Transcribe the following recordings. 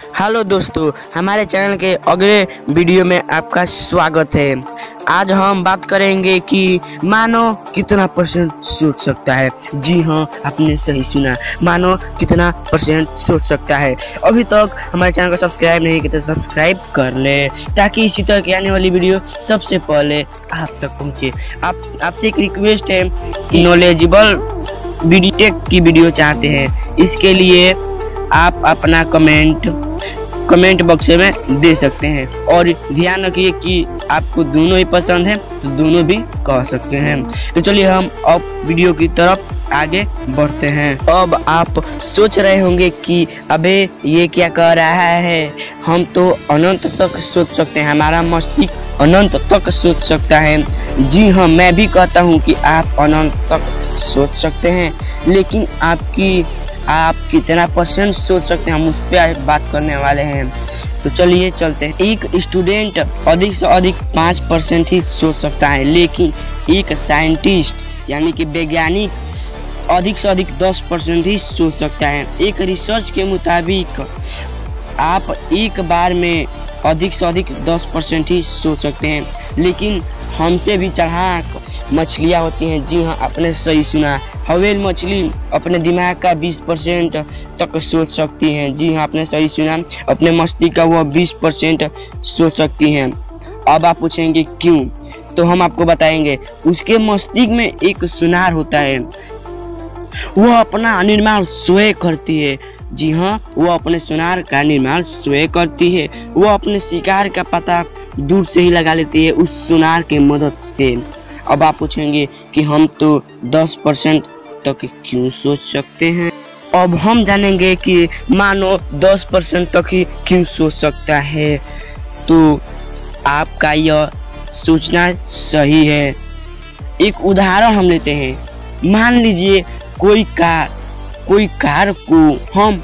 Hello दोस्तों, हमारे channel के अगले वीडियो में आपका स्वागत है। आज हम बात करेंगे कि मानो कितना परसेंट सोच सकता है। जी हाँ आपने सही सुना। मानो कितना परसेंट सोच सकता है। अभी तक हमारे चैनल को सब्सक्राइब नहीं किया तो सब्सक्राइब कर ले, ताकि इसी तरह की आने वाली वीडियो सबसे पहले आप तक पहुँचे। आप, आपसे एक रिक्वेस्ट है कि नॉलेजेबल बीडीटेक की वीडियो चाहते हैं। इसके लिए आप अपना कमेंट कमेंट बॉक्स में दे सकते हैं। और ध्यान रखिए कि आपको दोनों ही पसंद है तो दोनों भी कह सकते हैं। तो चलिए हम अब वीडियो की तरफ़ आगे बढ़ते हैं। अब आप सोच रहे होंगे कि, अबे, ये क्या कर रहा है? हम तो अनंत तक सोच सकते हैं। हमारा मस्तिष्क अनंत तक सोच सकता है। जी हाँ मैं भी कहता हूँ कि आप अनंत तक सोच सकते हैं। लेकिन आपकी आप कितना परसेंट सोच सकते हैं? हम उस पर बात करने वाले हैं। तो चलिए चलते हैं। एक स्टूडेंट अधिक से अधिक पाँच परसेंट ही सोच सकता है, लेकिन एक साइंटिस्ट यानी कि वैज्ञानिक अधिक से अधिक दस परसेंट ही सोच सकता है। एक रिसर्च के मुताबिक आप एक बार में अधिक से अधिक दस परसेंट ही सोच सकते हैं। लेकिन हमसे भी चढ़ाक मछलियाँ होती हैं। जी हाँ आपने सही सुना। हवेल मछली अपने दिमाग का 20 परसेंट तक सोच सकती हैं। जी हाँ आपने सही सुना। अपने मस्तिष्क का वह 20 परसेंट सोच सकती हैं। अब आप पूछेंगे क्यों? तो हम आपको बताएँगे, उसके मस्तिष्क में एक सुनार होता है। वह अपना निर्माण स्वयं करती है। जी हाँ वह अपने सुनार का निर्माण स्वयं करती है। वह अपने शिकार का पता दूर से ही लगा लेती है उस सुनार के मदद से। अब आप पूछेंगे कि हम तो 10 परसेंट तक क्यों सोच सकते हैं? अब हम जानेंगे कि मानो 10 परसेंट तक ही क्यों सोच सकता है। तो आपका यह सोचना सही है। एक उदाहरण हम लेते हैं। मान लीजिए कोई कार कोई कार को हम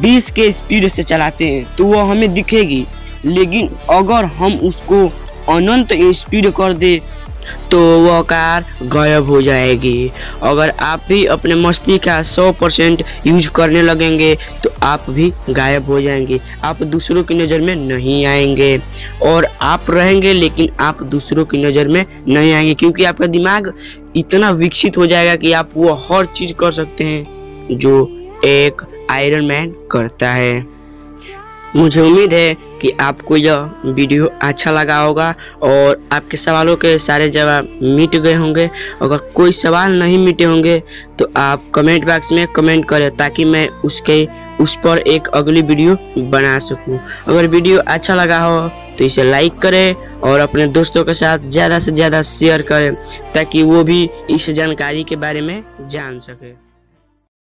20 के स्पीड से चलाते हैं तो वह हमें दिखेगी। लेकिन अगर हम उसको अनंत स्पीड कर दे तो वह कार गायब हो जाएगी। अगर आप भी अपने मस्ती का 100 परसेंट यूज़ करने लगेंगे तो आप भी गायब हो जाएँगे। आप दूसरों की नज़र में नहीं आएँगे। और आप रहेंगे, लेकिन आप दूसरों की नज़र में नहीं आएँगे, क्योंकि आपका दिमाग इतना विकसित हो जाएगा कि आप वो हर चीज़ कर सकते हैं जो एक आयरन मैन करता है। मुझे उम्मीद है कि आपको यह वीडियो अच्छा लगा होगा और आपके सवालों के सारे जवाब मिट गए होंगे। अगर कोई सवाल नहीं मिटे होंगे तो आप कमेंट बॉक्स में कमेंट करें ताकि मैं उसके, उस पर एक अगली वीडियो बना सकूँ। अगर वीडियो अच्छा लगा हो तो इसे लाइक करें और अपने दोस्तों के साथ ज़्यादा से ज़्यादा शेयर करें ताकि वो भी इस जानकारी के बारे में जान सके।